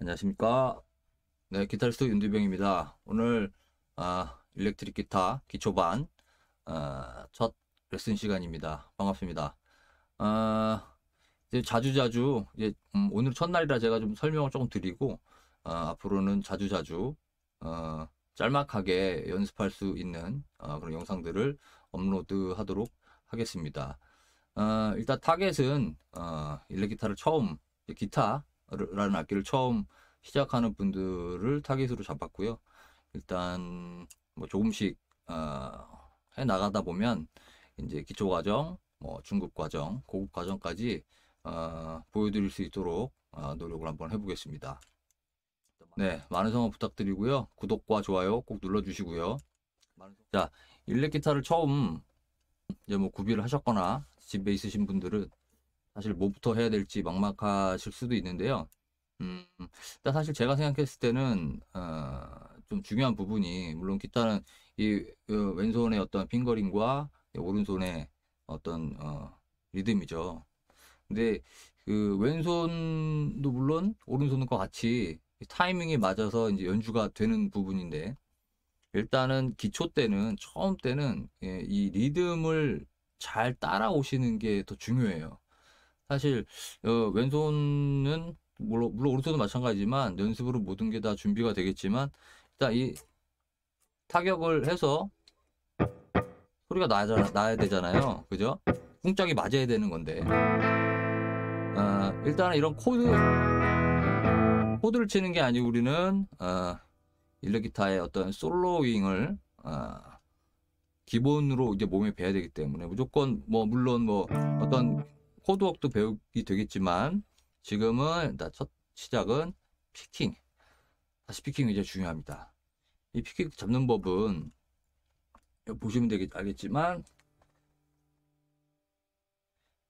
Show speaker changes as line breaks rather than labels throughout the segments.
안녕하십니까. 네, 기타리스트 윤두병입니다. 오늘, 아, 일렉트릭 기타 기초반, 아, 첫 레슨 시간입니다. 반갑습니다. 아, 이제 자주 자주, 이제, 음, 오늘 첫날이라 제가 좀 설명을 조금 드리고, 아, 앞으로는 자주 자주, 어, 짤막하게 연습할 수 있는 어, 그런 영상들을 업로드 하도록 하겠습니다. 어, 일단 타겟은, 어, 일렉 기타를 처음, 기타 라는 악기를 처음 시작하는 분들을 타깃으로 잡았고요. 일단 뭐 조금씩 어, 해 나가다 보면 이제 기초 과정, 뭐 중급 과정, 고급 과정까지 어, 보여드릴 수 있도록 어, 노력을 한번 해보겠습니다. 네, 많은 성원 부탁드리고요. 구독과 좋아요 꼭 눌러주시고요. 자, 일렉 기타를 처음 이제 뭐 구비를 하셨거나 집에 있으신 분들은 사실 뭐부터 해야 될지 막막하실 수도 있는데요. 음, 일단 사실 제가 생각했을 때는 어, 좀 중요한 부분이 물론 기타는 이 어, 왼손의 어떤 핑거링과 오른손의 어떤 어, 리듬이죠. 근데 그 왼손도 물론 오른손과 같이 타이밍이 맞아서 이제 연주가 되는 부분인데 일단은 기초 때는 처음 때는 예, 이 리듬을 잘 따라오시는 게 더 중요해요. 사실 어, 왼손은 물론, 물론 오른손도 마찬가지지만 연습으로 모든 게 다 준비가 되겠지만 일단 이 타격을 해서 소리가 나야, 나야 되잖아요. 그죠? 쿵짝이 맞아야 되는 건데 어, 일단은 이런 코드 코드를 치는 게 아니고 우리는 어, 일렉기타의 어떤 soloing을 어, 기본으로 이제 몸에 배야 되기 때문에 무조건 뭐 물론 뭐 어떤 코드웍도 배우기 되겠지만 지금은 일단 첫 시작은 피킹. 다시 피킹이 이제 중요합니다. 이 피킹 잡는 법은 보시면 되겠, 알겠지만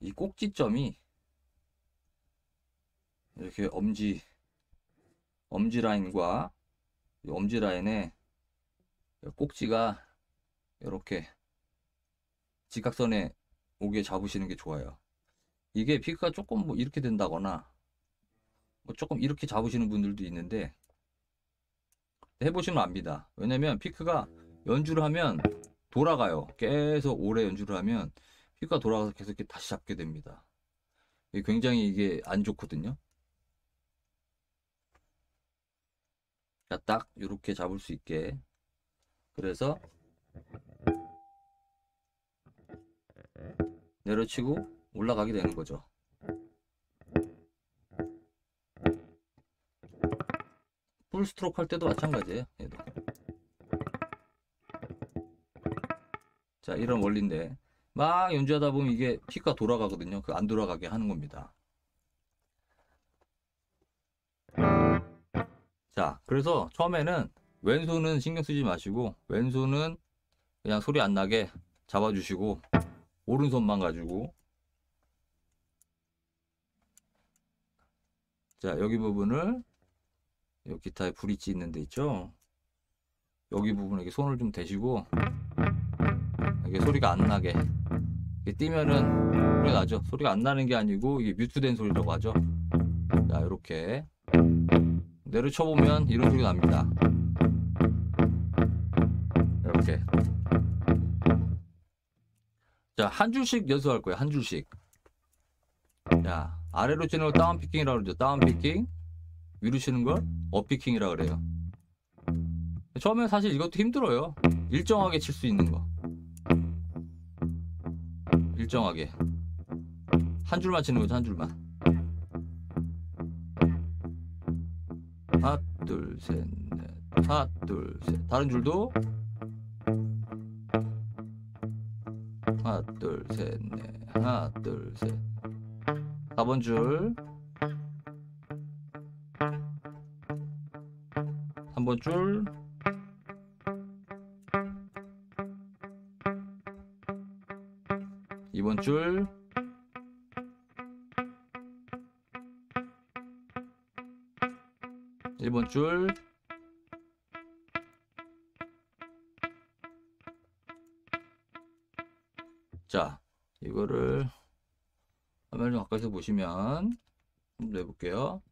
이 꼭지점이 이렇게 엄지 엄지 라인과 엄지 라인에 꼭지가 이렇게 직각선에 오게 잡으시는 게 좋아요. 이게 피크가 조금 뭐 이렇게 된다거나 뭐 조금 이렇게 잡으시는 분들도 있는데 해보시면 압니다. 왜냐면 피크가 연주를 하면 돌아가요. 계속 오래 연주를 하면 피크가 돌아가서 계속 이렇게 다시 잡게 됩니다. 굉장히 이게 안 좋거든요. 딱 이렇게 잡을 수 있게 그래서 내려치고 올라가게 되는 거죠. 풀 스트로크 할 때도 마찬가지예요. 얘도. 자, 이런 원리인데 막 연주하다 보면 이게 피가 돌아가거든요. 그 안 돌아가게 하는 겁니다. 자, 그래서 처음에는 왼손은 신경 쓰지 마시고 왼손은 그냥 소리 안 나게 잡아주시고 오른손만 가지고 자, 여기 부분을 이 기타에 브릿지 있는 데 있죠? 여기 부분에 이렇게 손을 좀 대시고 이게 소리가 안 나게 이게 뛰면은 소리 나죠? 소리가 안 나는 게 아니고 이게 뮤트된 소리라고 하죠. 자, 이렇게 내려쳐 보면 이런 소리가 납니다. 이렇게 자, 한 줄씩 연습할 거예요. 한 줄씩. 자, 아래로 치는 걸 down picking이라고 그러죠. down picking. 위로 치는 걸 up picking이라고 그래요. 처음에 사실 이것도 힘들어요. 일정하게 칠 수 있는 거. 일정하게. 한 줄만 치는 거죠, 한 줄만. 하나, 둘, 셋, 넷. 하나, 둘, 셋. 다른 줄도. 하나, 둘, 셋, 넷. 하나, 둘, 셋. 4번 줄. 3번 줄. 이번 줄. 일번 줄. 자, 이거를 화면을 좀 가까이서 보시면 한번 내볼게요.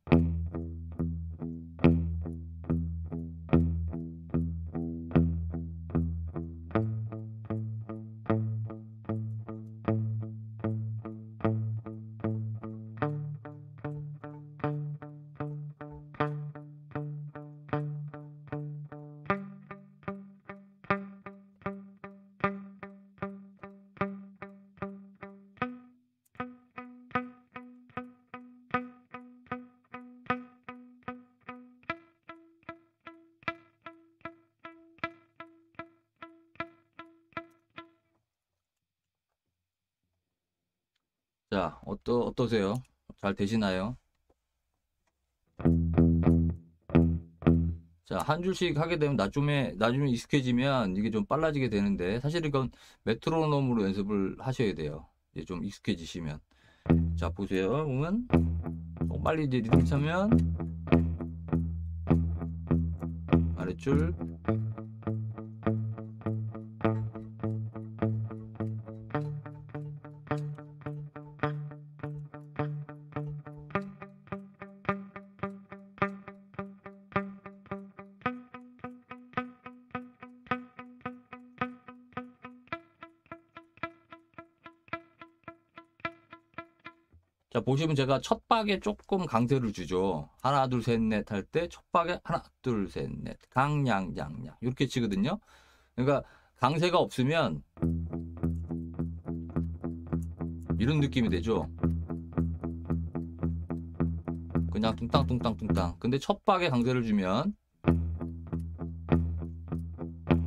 자, 어떠, 어떠세요? 잘 되시나요? 자, 한 줄씩 하게 되면 나중에, 나중에 익숙해지면 이게 좀 빨라지게 되는데, 사실 이건 메트로놈으로 연습을 하셔야 돼요. 이제 좀 익숙해지시면. 자, 보세요. 보면, 어, 빨리 이제 리듬 차면, 아랫줄, 자, 보시면 제가 첫 박에 조금 강세를 주죠. 하나, 둘, 셋, 넷 할 때 첫 박에 하나, 둘, 셋, 넷. 강 양, 양, 양. 이렇게 치거든요. 그러니까 강세가 없으면 이런 느낌이 되죠. 그냥 뚱땅, 뚱땅, 뚱땅. 근데 첫 박에 강세를 주면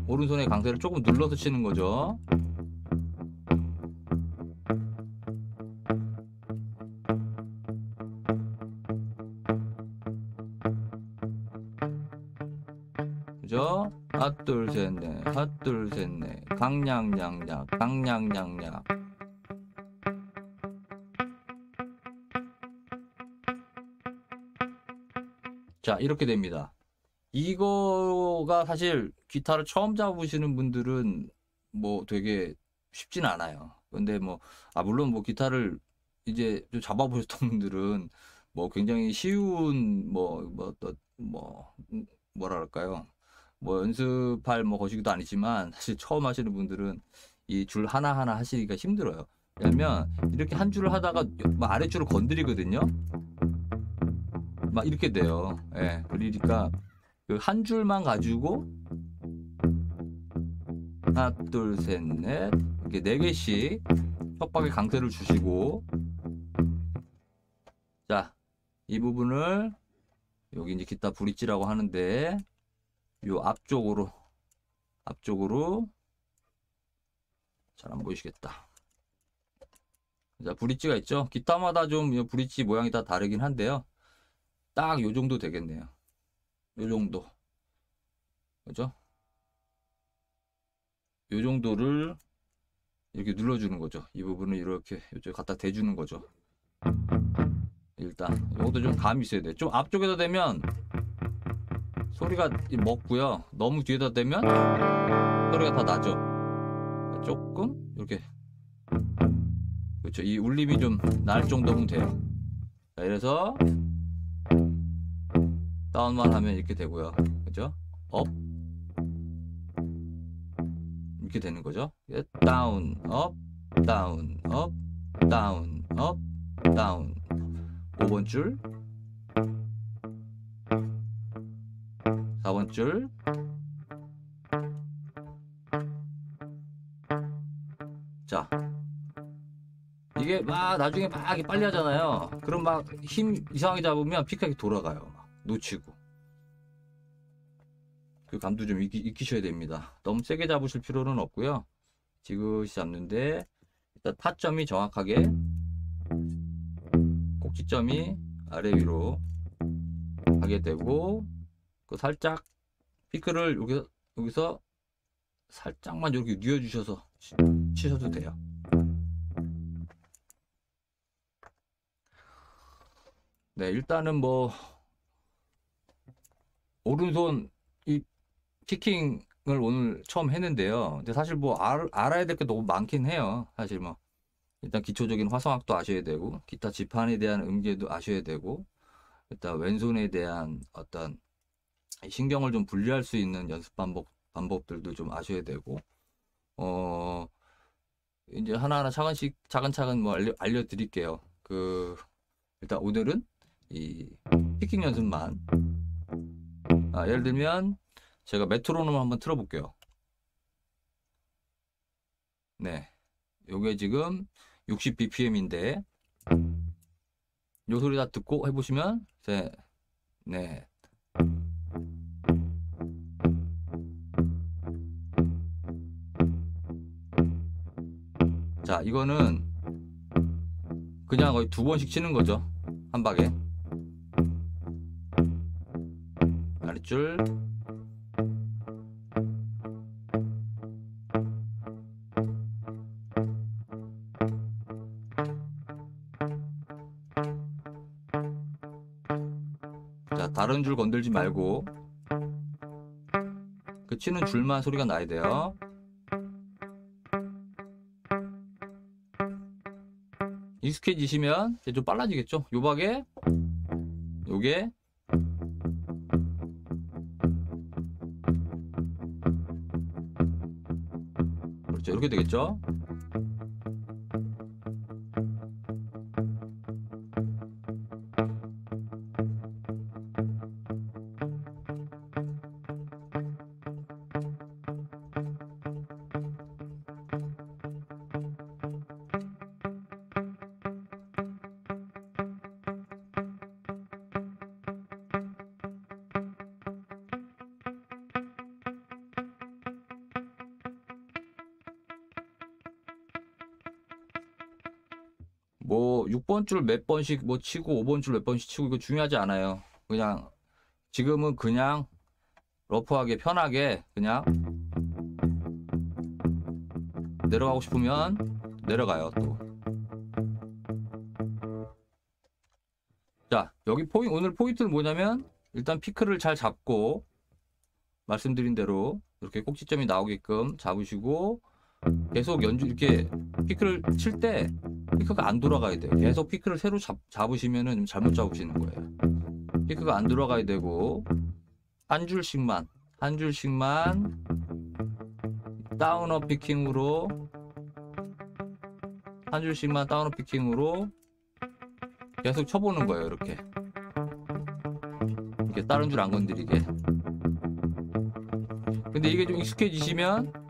오른손에 강세를 조금 눌러서 치는 거죠. 하나 둘셋넷. 하나 둘셋넷. 강냥냥냥 강냥냥냥 자 이렇게 됩니다. 이거가 사실 기타를 처음 잡으시는 분들은 뭐 되게 쉽진 않아요. 근데 뭐 아 물론 뭐 기타를 이제 좀 잡아보셨던 분들은 뭐 굉장히 쉬운 뭐뭐뭐 뭐, 뭐랄까요 뭐 연습할 뭐 거시기도 아니지만 사실 처음 하시는 분들은 이 줄 하나하나 하시기가 힘들어요. 왜냐면 이렇게 한 줄을 하다가 막 아랫줄을 건드리거든요. 막 이렇게 돼요. 예. 그러니까 그한 줄만 가지고 하나, 둘, 셋, 넷 이렇게 네 개씩 협박에 강세를 주시고 자, 이 부분을 여기 이제 기타 브릿지라고 하는데 요 앞쪽으로 앞쪽으로 잘 안 보이시겠다. 자 브릿지가 있죠. 기타마다 좀 브릿지 모양이 다 다르긴 한데요. 딱 요 정도 되겠네요. 요 정도. 그죠? 요 정도를 이렇게 눌러주는 거죠. 이 부분을 이렇게 이쪽에 갖다 대주는 거죠. 일단 이것도 좀 감이 있어야 돼. 좀 앞쪽에다 대면 소리가 먹고요. 너무 뒤에다 대면 소리가 다 나죠. 조금 이렇게 그렇죠. 이 울림이 좀 날 정도면 돼요. 자, 이래서 down만 하면 이렇게 되고요. 그죠? up 이렇게 되는 거죠. down, up, down, up, down, up, down. 5번 줄 4번 줄 자, 이게 막 나중에 막 빨리 하잖아요. 그럼 막 힘 이상하게 잡으면 피크가 돌아가요. 막 놓치고. 그 감도 좀 익히, 익히셔야 됩니다. 너무 세게 잡으실 필요는 없고요. 지그시 잡는데 일단 타점이 정확하게 꼭지점이 아래 위로 하게 되고 그 살짝 피크를 여기서 여기서 살짝만 이렇게 뉘어 주셔서 치셔도 돼요. 네, 일단은 뭐 오른손 이 피킹을 오늘 처음 했는데요. 근데 사실 뭐 알, 알아야 될 게 너무 많긴 해요. 사실 뭐 일단 기초적인 화성학도 아셔야 되고 기타 지판에 대한 음계도 아셔야 되고 일단 왼손에 대한 어떤 신경을 좀 분리할 수 있는 연습 방법 방법들도 좀 아셔야 되고 어 이제 하나하나 차근씩 차근차근 뭐 알려, 알려드릴게요. 그 일단 오늘은 이 피킹 연습만 아, 예를 들면 제가 메트로놈 한번 틀어볼게요. 네, 요게 지금 60bpm인데 요 소리 다 듣고 해보시면 셋, 넷, 자, 이거는 그냥 거의 두 번씩 치는 거죠. 한 박에. 아랫줄. 자, 다른 줄 건들지 말고 그 치는 줄만 소리가 나야 돼요. 익숙해지시면 이제 좀 빨라지겠죠. 요박에 요게 그렇죠. 이렇게 되겠죠. 뭐 6번 줄 몇 번씩 뭐 치고 5번 줄 몇 번씩 치고 이거 중요하지 않아요. 그냥 지금은 그냥 러프하게 편하게 그냥 내려가고 싶으면 내려가요 또. 자 여기 포인 오늘 포인트는 뭐냐면 일단 피크를 잘 잡고 말씀드린 대로 이렇게 꼭지점이 나오게끔 잡으시고 계속 연주 이렇게 피크를 칠때 피크가 안 돌아가야 돼요. 계속 피크를 새로 잡, 잡으시면은 좀 잘못 잡으시는 거예요. 피크가 안 돌아가야 되고 한 줄씩만 한 줄씩만 다운업 피킹으로 한 줄씩만 다운업 피킹으로 계속 쳐보는 거예요. 이렇게 이렇게 다른 줄 안 건드리게. 근데 이게 좀 익숙해지시면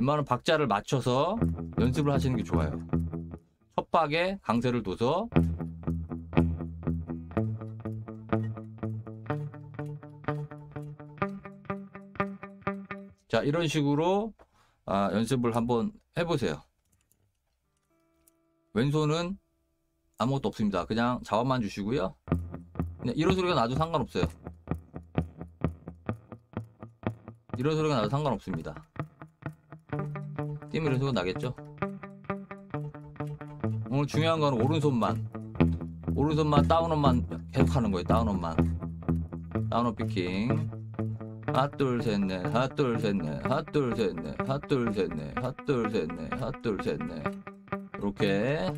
웬만한 박자를 맞춰서 연습을 하시는 게 좋아요. 첫 박에 강세를 둬서 자 이런 식으로 아, 연습을 한번 해보세요. 왼손은 아무것도 없습니다. 그냥 자원만 주시고요. 그냥 이런 소리가 나도 상관없어요. 이런 소리가 나도 상관없습니다. 띠면 이런 소리가 나겠죠? 오늘 중요한 건 오른손만 오른손만 다운업만 계속 하는 거예요. 다운업만 다운업 피킹 하나 둘셋넷 하나 둘셋넷 하나 둘셋넷 하나 둘셋넷 하나 둘셋넷 하나 둘셋넷 이렇게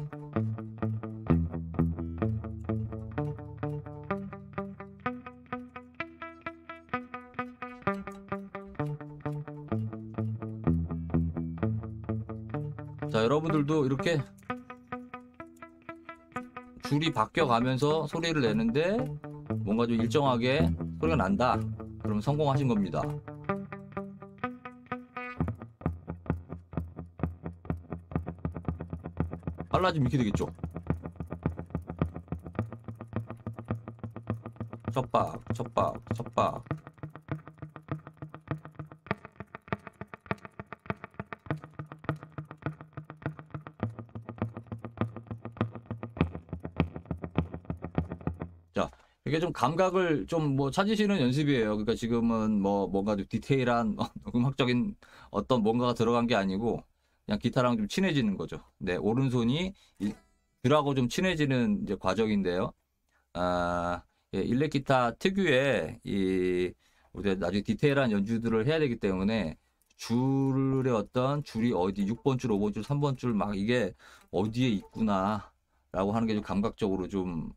자 여러분들도 이렇게 줄이 바뀌어 가면서 소리를 내는데 뭔가 좀 일정하게 소리가 난다. 그러면 성공하신 겁니다. 빨라지면 이렇게 되겠죠? 첫박 첫박 첫박 이게 좀 감각을 좀 뭐 찾으시는 연습이에요. 그러니까 지금은 뭐 뭔가 좀 디테일한 음악적인 어떤 뭔가가 들어간 게 아니고 그냥 기타랑 좀 친해지는 거죠. 네, 오른손이 이- 줄하고 좀 친해지는 이제 과정인데요. 아, 예, 일렉 기타 특유의 이 우리가 나중에 디테일한 연주들을 해야 되기 때문에 줄의 어떤 줄이 어디 6번 줄, 5번 줄, 3번 줄 막 이게 어디에 있구나 라고 하는 게 좀 감각적으로 좀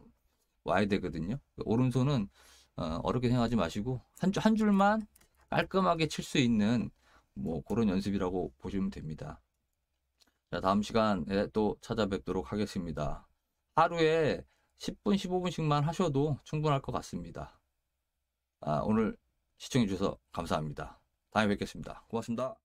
와야 되거든요. 오른손은 어, 어렵게 생각하지 마시고 한, 줄- 한 줄만 깔끔하게 칠 수 있는 뭐 그런 연습이라고 보시면 됩니다. 자, 다음 시간에 또 찾아뵙도록 하겠습니다. 하루에 10분, 15분씩만 하셔도 충분할 것 같습니다. 아, 오늘 시청해 주셔서 감사합니다. 다음에 뵙겠습니다. 고맙습니다.